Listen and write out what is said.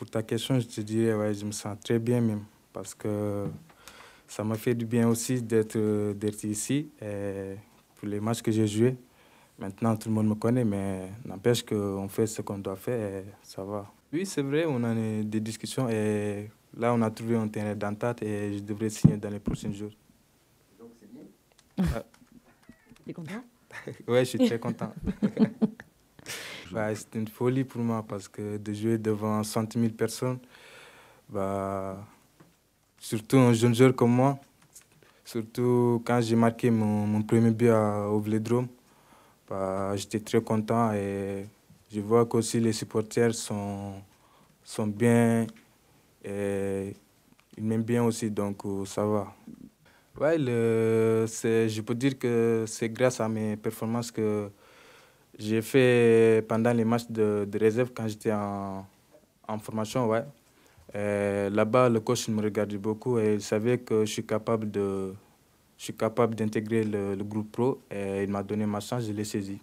Pour ta question, je te dirais, ouais, je me sens très bien même. Parce que ça m'a fait du bien aussi d'être ici. Et pour les matchs que j'ai joués, maintenant tout le monde me connaît, mais n'empêche qu'on fait ce qu'on doit faire et ça va. Oui, c'est vrai, on a des discussions et là, on a trouvé un terrain d'entente et je devrais signer dans les prochains jours. Donc, c'est bien. Tu es content? Oui, je suis très content. bah, c'est une folie pour moi parce que de jouer devant 100 000 personnes, bah, surtout un jeune joueur comme moi, surtout quand j'ai marqué mon, premier but au Vélodrome, bah, j'étais très content et je vois qu'aussi les supporters sont, sont bien et ils m'aiment bien aussi, donc euh, ça va. Ouais, le, je peux dire que c'est grâce à mes performances que j'ai fait pendant les matchs de, de réserve quand j'étais en, en, formation. Ouais. Là-bas, le coach me regardait beaucoup et il savait que je suis capable de, je suis capable d'intégrer le, le, groupe pro et il m'a donné ma chance, je l'ai saisi.